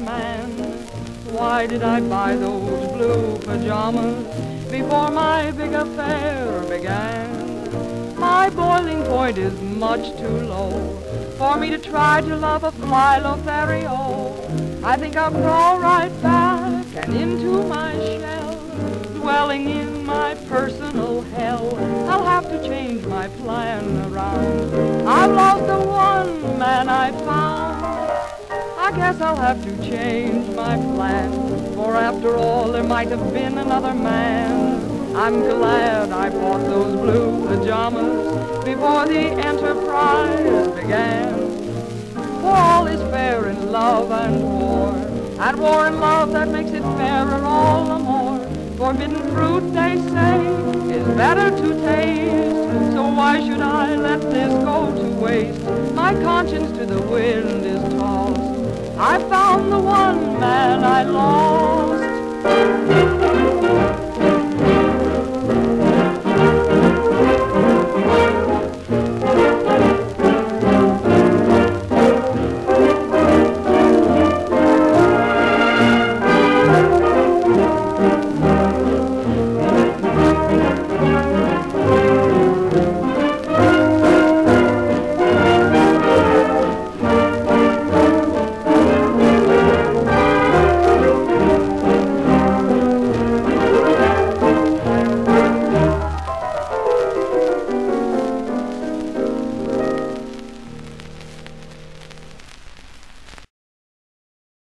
man. Why did I buy those blue pajamas before my big affair began? My boiling point is much too low for me to try to love a Lothario. I think I'll crawl right back and into my shell, dwelling in my personal hell. I'll have to change my plan around. I've lost the one man I found. I guess I'll have to change my plan, for after all there might have been another man. I'm glad I bought those blue pajamas before the enterprise began. For all is fair in love and war, and war and love that makes it fairer all the more. Forbidden fruit, they say, is better to taste, so why should I let this go to waste? My conscience to the wind is tossed. I found the one man I love.